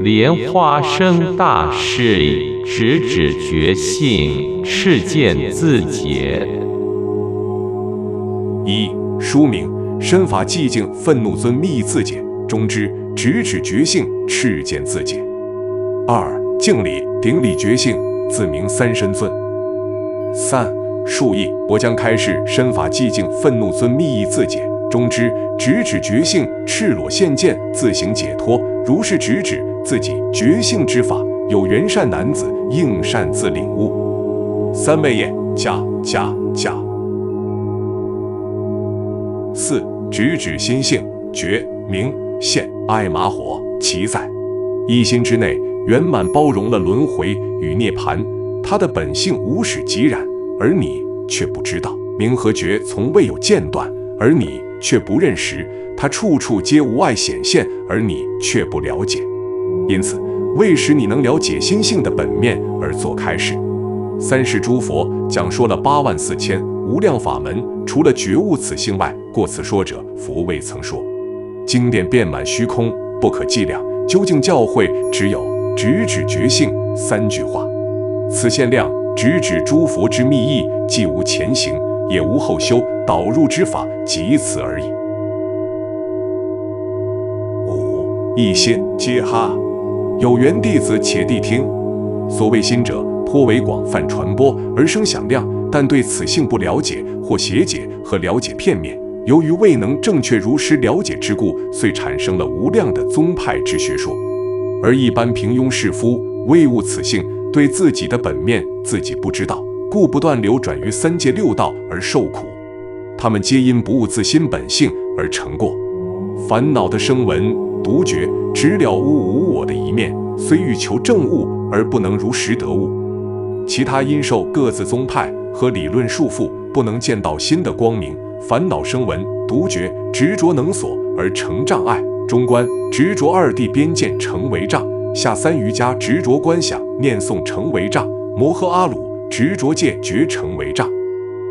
莲花生大士，直指觉性，赤见自解。一书名：身法寂静愤怒尊密意自解，中之直指觉性，赤见自解。二敬礼顶礼觉性，自名三身尊。三述义：我将开示身法寂静愤怒尊密意自解，中之直指觉性，赤裸现见，自行解脱。如是直指自己觉性之法，有缘善男子应善自领悟。三昧也，加加加。四直指心性觉明现爱麻火其在一心之内，圆满包容了轮回与涅槃。他的本性无始即然，而你却不知道。明和觉从未有间断，而你却不认识。他处处皆无碍显现，而你却不了解。因此，为使你能了解心性的本面而做开示。三世诸佛讲说了八万四千无量法门，除了觉悟此性外，过此说者，佛未曾说。经典遍满虚空，不可计量。究竟教诲只有直指觉性三句话。此限量直指诸佛之密意，既无前行，也无后修，导入之法，即此而已。五一心皆哈，有缘弟子且谛听。所谓心者，颇为广泛传播而生响亮，但对此性不了解或邪解和了解片面。由于未能正确如实了解之故，遂产生了无量的宗派之学说。而一般平庸士夫未悟此性，对自己的本面自己不知道，故不断流转于三界六道而受苦。他们皆因不悟自心本性而成过。烦恼的声闻独觉，只了悟无我的一面，虽欲求正悟而不能如实得悟。其他因受各自宗派和理论束缚，不能见到新的光明。烦恼声闻独觉执着能所而成障碍，中观执着二谛边见成为障，下三瑜伽执着观想念诵成为障，摩诃阿鲁执着戒觉成为障。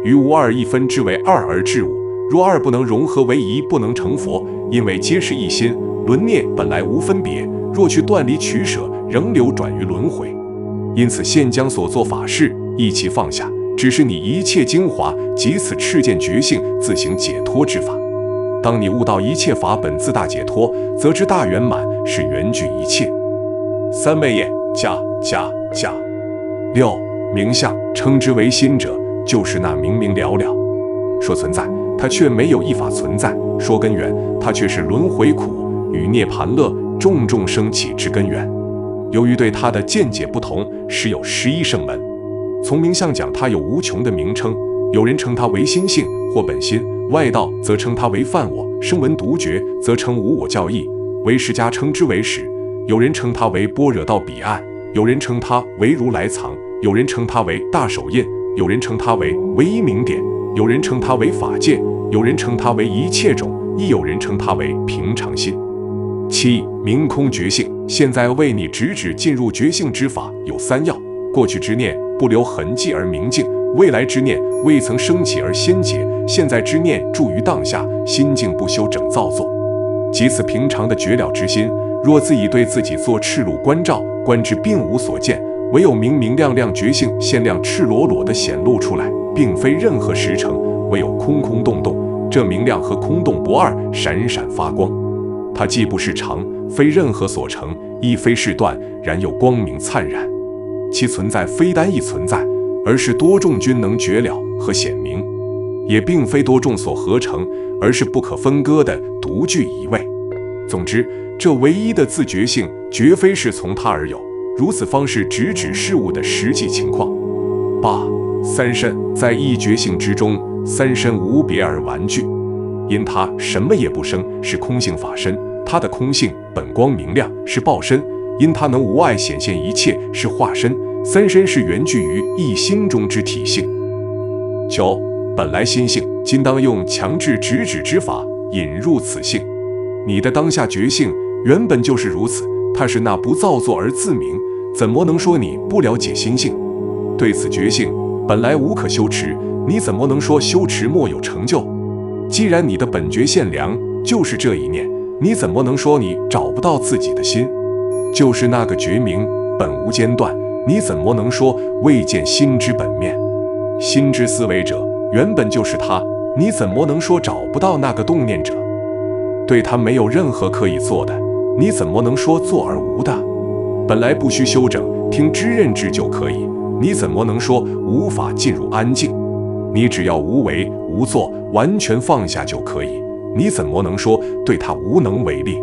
于无二一分之为二而治物，若二不能融合为一，不能成佛，因为皆是一心。轮涅本来无分别，若去断离取舍，仍流转于轮回。因此现将所做法事一起放下。只是你一切精华，及此赤见觉性自行解脱之法。当你悟到一切法本自大解脱，则知大圆满是缘具一切。三昧也，加加加。六名相称之为心者，就是那明明了了。说存在，它却没有一法存在；说根源，它却是轮回苦与涅盘乐重重升起之根源。由于对它的见解不同，时有十一圣门。从名相讲，它有无穷的名称。有人称它为心性或本心，外道则称它为梵我；声闻独觉则称无我教义，为释家称之为始。有人称它为般若到彼岸，有人称它为如来藏，有人称它为大手印，有人称它为唯一明点，有人称它为法界，有人称它为一切种，亦有人称它为平常心。七明空觉性，现在为你直指进入觉性之法有三要：过去之念。不留痕迹而明净，未来之念未曾升起而先解，现在之念住于当下，心境不修整造作，即此平常的觉了之心。若自己对自己做赤裸关照，观之并无所见，唯有明明亮亮觉性现亮赤裸裸的显露出来，并非任何实成，唯有空空洞洞。这明亮和空洞不二，闪闪发光。它既不是常，非任何所成，亦非是断，然又光明灿然。其存在非单一存在，而是多众均能觉了和显明，也并非多众所合成，而是不可分割的独具一位。总之，这唯一的自觉性，绝非是从他而有，如此方式直指事物的实际情况。八三身在一觉性之中，三身无别而玩具，因他什么也不生，是空性法身；他的空性本光明亮，是报身。因他能无碍显现一切，是化身；三身是源具于一心中之体性。九本来心性，今当用强制直指之法引入此性。你的当下觉性原本就是如此，它是那不造作而自明，怎么能说你不了解心性？对此觉性本来无可修持，你怎么能说修持莫有成就？既然你的本觉现良就是这一念，你怎么能说你找不到自己的心？就是那个觉明，本无间断。你怎么能说未见心之本面？心之思维者，原本就是他。你怎么能说找不到那个动念者？对他没有任何可以做的，你怎么能说做而无的？本来不需修整，听知认知就可以。你怎么能说无法进入安静？你只要无为无作，完全放下就可以。你怎么能说对他无能为力？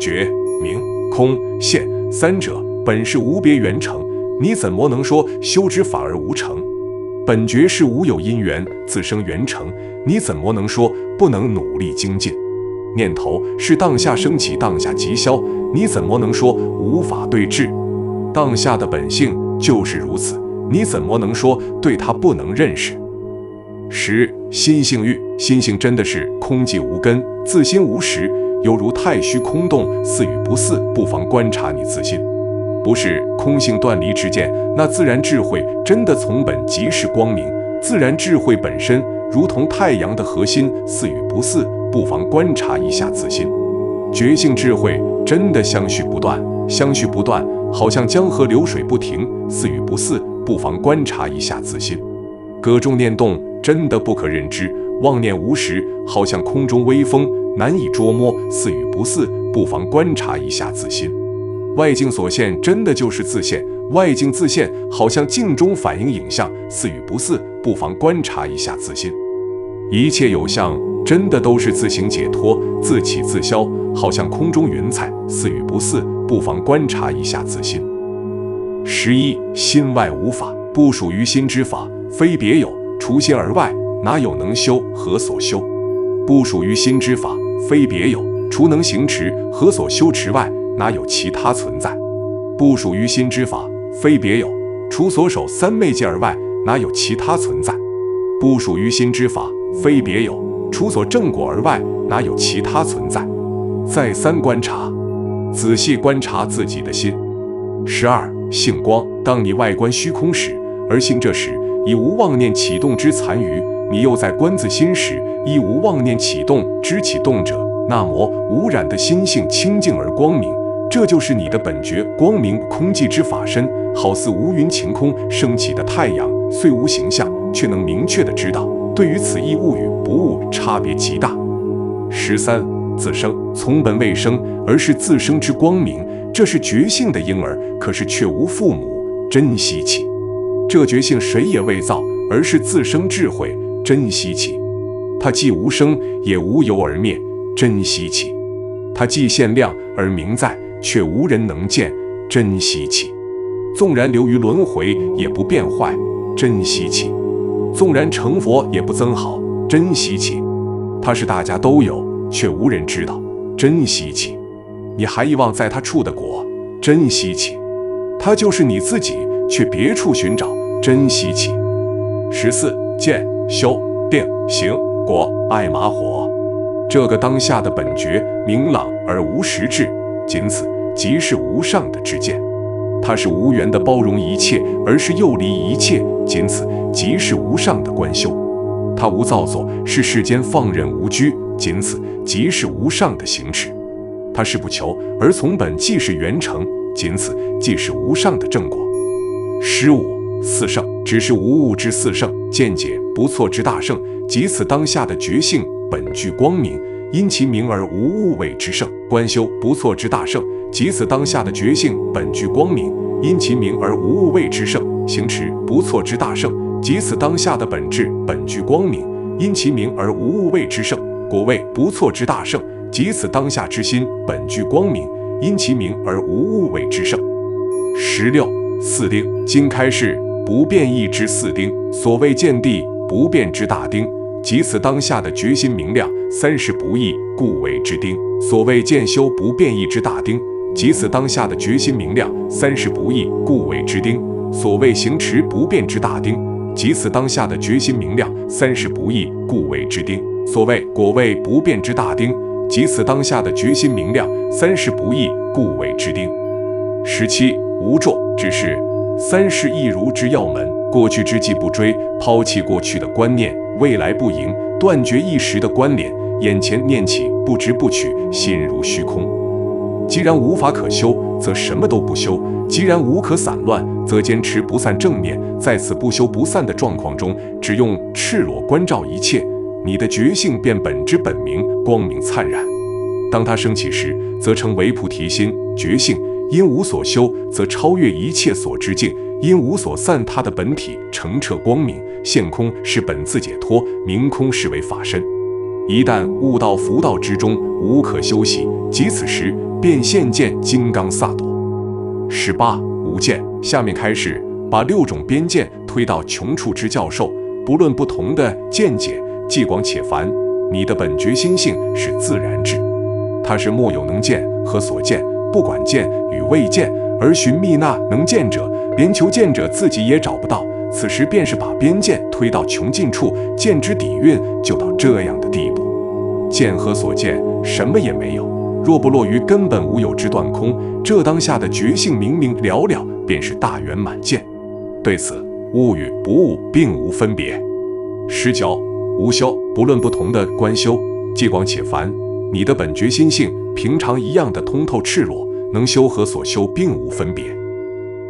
觉、明、空、现三者本是无别圆成，你怎么能说修之法而无成？本觉是无有因缘自生圆成，你怎么能说不能努力精进？念头是当下升起，当下即消，你怎么能说无法对治？当下的本性就是如此，你怎么能说对它不能认识？十心性欲，心性真的是空寂无根，自心无实，犹如太虚空洞，似与不似。不妨观察你自心，不是空性断离之见，那自然智慧真的从本即是光明，自然智慧本身如同太阳的核心，似与不似。不妨观察一下自心，觉性智慧真的相续不断，相续不断，好像江河流水不停，似与不似。不妨观察一下自心，歌中念动真的不可认知，妄念无时，好像空中微风，难以捉摸，似与不似。不妨观察一下自心，外境所现真的就是自现，外境自现，好像镜中反映影像，似与不似。不妨观察一下自心，一切有相。真的都是自行解脱，自起自消，好像空中云彩，似与不似。不妨观察一下自心。十一心外无法，不属于心之法，非别有，除心而外，哪有能修？何所修？不属于心之法，非别有，除能行持，何所修持外，哪有其他存在？不属于心之法，非别有，除所守三昧界而外，哪有其他存在？不属于心之法，非别有。除所正果而外，哪有其他存在？再三观察，仔细观察自己的心。十二性光，当你外观虚空时，而性这时已无妄念启动之残余；你又在观自心时，亦无妄念启动之启动者。那么无染的心性清净而光明，这就是你的本觉光明空寂之法身，好似无云晴空升起的太阳，虽无形象，却能明确的知道。对于此一物与不物差别极大。十三自生，从本未生，而是自生之光明，这是觉性的婴儿，可是却无父母，真稀奇。这觉性谁也未造，而是自生智慧，真稀奇。它既无生，也无有而灭，真稀奇。它既现亮而明在，却无人能见，真稀奇。纵然流于轮回，也不变坏，真稀奇。纵然成佛也不增好，真稀奇。它是大家都有，却无人知道，真稀奇。你还遗忘在他处的果，真稀奇。他就是你自己，去别处寻找，真稀奇。十四见修定行果爱马火，这个当下的本觉明朗而无实质，仅此即是无上的知见。它是无缘的包容一切，而是又离一切，仅此即是无上的观修。它无造作，是世间放任无拘，仅此即是无上的行持。它是不求，而从本即是圆成，仅此即是无上的正果。十五四圣，只是无物之四圣，见解不错之大圣，即此当下的觉性本具光明，因其明而无物谓之圣。观修不错之大圣。即此当下的觉性本具光明，因其明而无物谓之圣；行持不错之大圣，即此当下的本质本具光明，因其明而无物谓之圣；果位不错之大圣，即此当下之心本具光明，因其明而无物谓之圣。十六四丁，经开示不变异之四丁，所谓见地不变之大丁，即此当下的决心明亮，三世不易，故为之丁；所谓见修不变异之大丁。即此当下的决心明亮，三世不易，故为之丁。所谓行持不变之大丁，即此当下的决心明亮，三世不易，故为之丁。所谓果位不变之大丁，即此当下的决心明亮，三世不易，故为之丁。十七无作，只是三世一如之要门。过去之际不追，抛弃过去的观念；未来不迎，断绝一时的关联。眼前念起不知不取，心如虚空。既然无法可修，则什么都不修；既然无可散乱，则坚持不散正面。在此不修不散的状况中，只用赤裸关照一切，你的觉性便本之本明，光明灿然。当它升起时，则成为菩提心觉性；因无所修，则超越一切所知境；因无所散，他的本体澄澈光明，现空是本自解脱，明空是为法身。一旦悟到福道之中无可休息，即此时便现见金刚萨埵。十八无见，下面开始把六种边见推到穷处之教授，不论不同的见解，既广且繁。你的本觉心性是自然智。它是莫有能见和所见，不管见与未见，而寻觅那能见者，连求见者自己也找不到。此时便是把边见推到穷尽处，见之底蕴就到这样的地步。见和所见什么也没有，若不落于根本无有之断空，这当下的觉性明明了了，便是大圆满见。对此，物与不物并无分别。十九无修，不论不同的观修，既广且繁。你的本觉心性，平常一样的通透赤裸，能修和所修并无分别。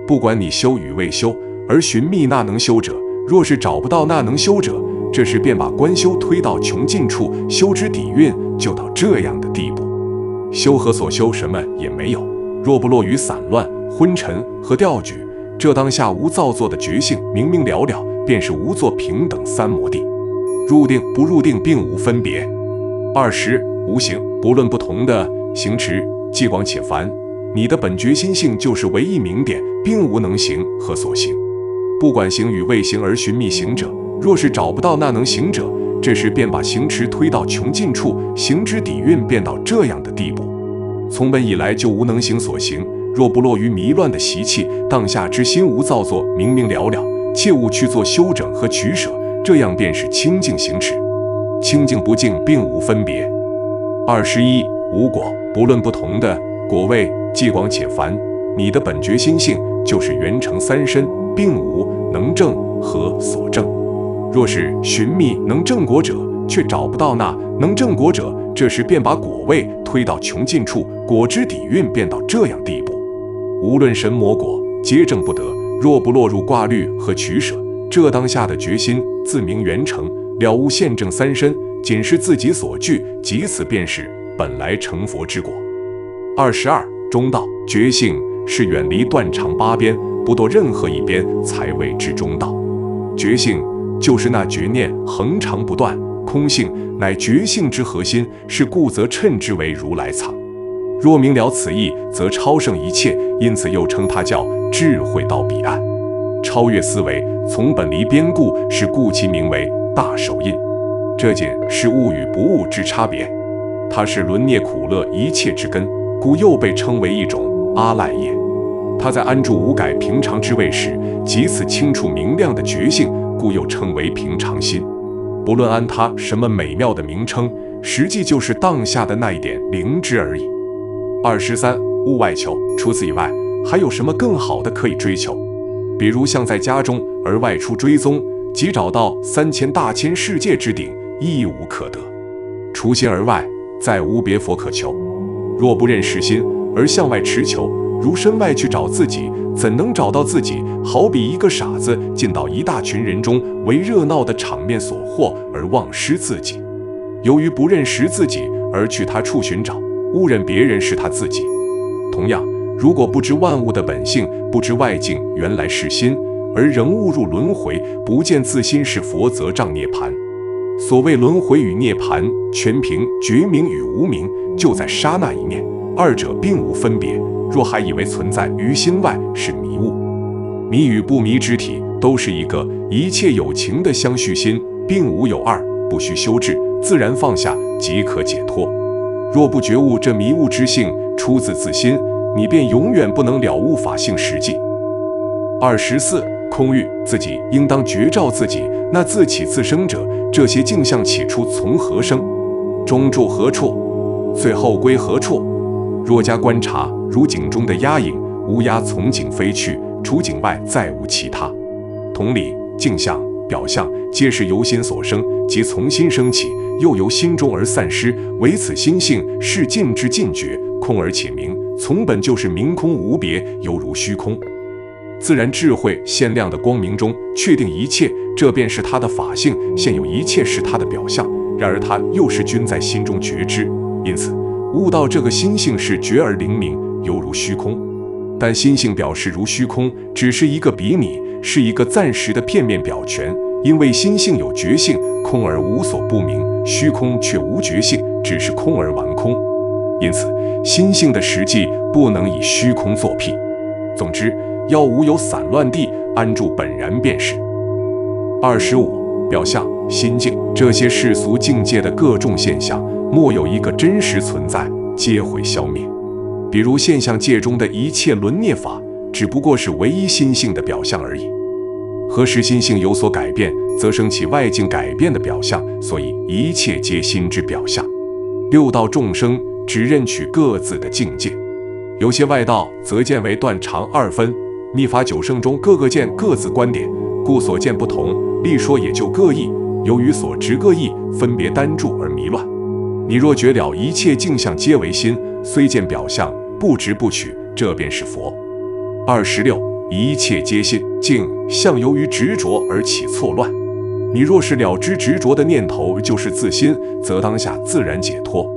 不管你修与未修，而寻觅那能修者，若是找不到那能修者，这时便把观修推到穷尽处，修之底蕴就到这样的地步。修和所修什么也没有，若不落于散乱、昏沉和掉举，这当下无造作的觉性明明了了，便是无作平等三摩地。入定不入定并无分别。二十。无形，不论不同的行持，既广且繁。你的本觉心性就是唯一明点，并无能行和所行。不管行与未行而寻觅行者，若是找不到那能行者，这时便把行持推到穷尽处，行之底蕴变到这样的地步。从本以来就无能行所行，若不落于迷乱的习气，当下之心无造作，明明了了，切勿去做修整和取舍，这样便是清净行持。清净不净并无分别。二十一无果，不论不同的果位，既广且繁。你的本觉心性就是圆成三身，并无能正和所正。若是寻觅能正果者，却找不到那能正果者，这时便把果位推到穷尽处，果之底蕴变到这样地步。无论神魔果，皆正不得。若不落入挂虑和取舍，这当下的决心自明圆成，了悟现正三身。仅是自己所具，即此便是本来成佛之果。二十二中道觉性是远离断肠八边，不堕任何一边，才谓之中道。觉性就是那觉念恒常不断，空性乃觉性之核心，是故则称之为如来藏。若明了此意，则超胜一切，因此又称它叫智慧到彼岸，超越思维，从本离边故，是故其名为大手印。这仅是物与不物之差别，它是轮涅苦乐一切之根，故又被称为一种阿赖耶。他在安住无改平常之位时，即此清楚明亮的觉性，故又称为平常心。不论安他什么美妙的名称，实际就是当下的那一点灵知而已。二十三物外求，除此以外，还有什么更好的可以追求？比如像在家中而外出追踪，即找到三千大千世界之顶。亦无可得，除心而外，再无别佛可求。若不认识心而向外持求，如身外去找自己，怎能找到自己？好比一个傻子进到一大群人中，为热闹的场面所惑而忘失自己。由于不认识自己而去他处寻找，误认别人是他自己。同样，如果不知万物的本性，不知外境原来是心，而仍误入轮回，不见自心是佛，则障涅槃。所谓轮回与涅槃，全凭觉明与无明，就在刹那一念，二者并无分别。若还以为存在于心外，是迷雾。迷与不迷之体，都是一个一切有情的相续心，并无有二，不需修治，自然放下即可解脱。若不觉悟这迷雾之性出自自心，你便永远不能了悟法性实际。二十四空欲，自己应当觉照自己，那自起自生者。这些镜像起初从何生，终住何处，最后归何处？若加观察，如井中的鸦影，乌鸦从井飞去，除井外再无其他。同理，镜像表象皆是由心所生，即从心生起，又由心中而散失。唯此心性是尽之尽觉，空而且明，从本就是明空无别，犹如虚空。自然智慧限量的光明中确定一切，这便是他的法性。现有一切是他的表象，然而他又是君在心中觉知，因此悟到这个心性是觉而灵明，犹如虚空。但心性表示如虚空，只是一个比拟，是一个暂时的片面表全。因为心性有觉性，空而无所不明；虚空却无觉性，只是空而完空。因此，心性的实际不能以虚空作譬。总之，要无有散乱地安住本然便是。二十五表象心境，这些世俗境界的各种现象，莫有一个真实存在，皆会消灭。比如现象界中的一切轮涅法，只不过是唯一心性的表象而已。何时心性有所改变，则生起外境改变的表象，所以一切皆心之表象。六道众生只认取各自的境界，有些外道则见为断长二分。密法九圣中各个见各自观点，故所见不同，立说也就各异。由于所执各异，分别单著而迷乱。你若觉了一切镜像皆为心，虽见表象，不执不取，这便是佛。二十六。一切皆心境相，由于执着而起错乱。你若是了知执着的念头就是自心，则当下自然解脱。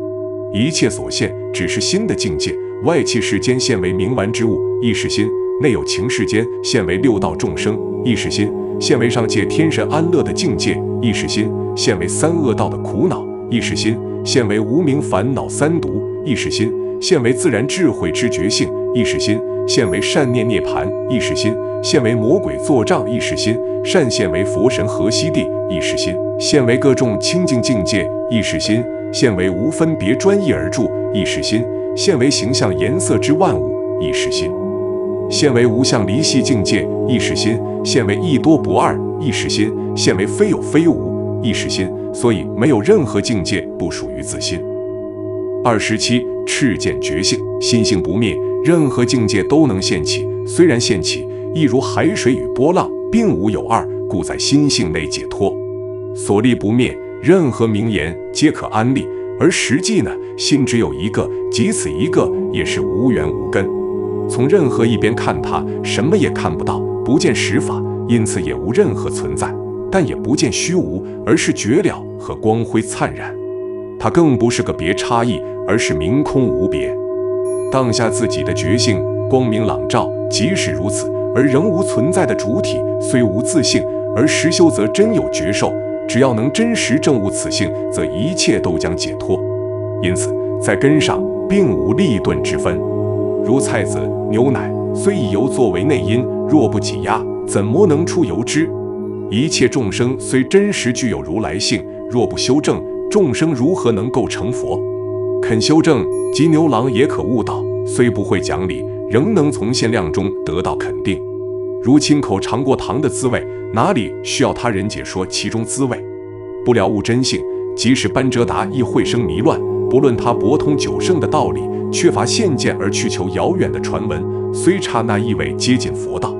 一切所现只是心的境界，外气世间现为冥顽之物，亦是心；内有情世间现为六道众生，亦是心；现为上界天神安乐的境界，亦是心；现为三恶道的苦恼，意识心；现为无名烦恼三毒，意识心；现为自然智慧之觉性，意识心。现为善念涅盘，意识心；现为魔鬼作障，意识心；善现为佛神合西地，意识心；现为各种清净境界，意识心；现为无分别专一而住，意识心；现为形象颜色之万物，意识心；现为无相离系境界，意识心；现为一多不二，意识心；现为非有非无，亦是心。所以没有任何境界不属于自心。二十七赤见觉性，心性不灭。任何境界都能现起，虽然现起，亦如海水与波浪，并无有二，故在心性内解脱。所立不灭，任何名言皆可安立，而实际呢，心只有一个，即此一个也是无缘无根。从任何一边看它，什么也看不到，不见实法，因此也无任何存在，但也不见虚无，而是绝了和光辉灿然。它更不是个别差异，而是明空无别。当下自己的觉性光明朗照，即使如此，而仍无存在的主体，虽无自性，而实修则真有觉受。只要能真实证悟此性，则一切都将解脱。因此，在根上并无利钝之分。如菜籽、牛奶，虽以油作为内因，若不挤压，怎么能出油脂？一切众生虽真实具有如来性，若不修正，众生如何能够成佛？肯修正，即牛郎也可悟道。虽不会讲理，仍能从限量中得到肯定。如亲口尝过糖的滋味，哪里需要他人解说其中滋味？不了悟真性，即使班哲达亦会生迷乱。不论他博通九圣的道理，缺乏现见而去求遥远的传闻，虽刹那一尾接近佛道。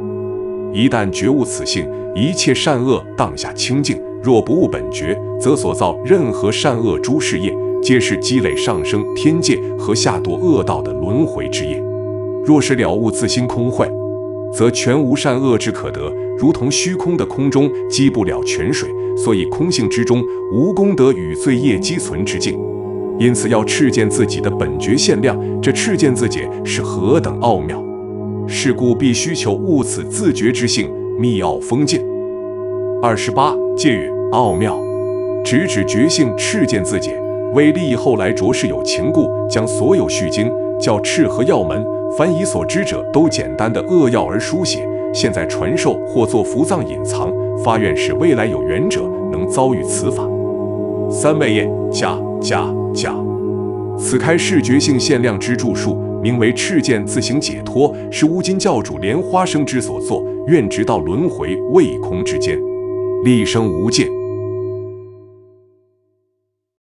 一旦觉悟此性，一切善恶当下清净。若不悟本觉，则所造任何善恶诸事业。皆是积累上升天界和下堕恶道的轮回之业。若是了悟自心空慧，则全无善恶之可得，如同虚空的空中积不了泉水。所以空性之中无功德与罪业积存之境。因此要赤见自己的本觉限量，这赤见自己是何等奥妙！是故必须求悟此自觉之性，密奥封禁。二十八戒语奥妙，直指觉性赤见自解。为利益后来着实有情故，将所有续经叫赤和药门，凡以所知者都简单的扼要而书写，现在传授或作伏藏隐藏，发愿使未来有缘者能遭遇此法。三昧业加加加，此开视觉性限量之著述，名为赤剑自行解脱，是乌金教主莲花生之所作，愿直到轮回未空之间，立生无间。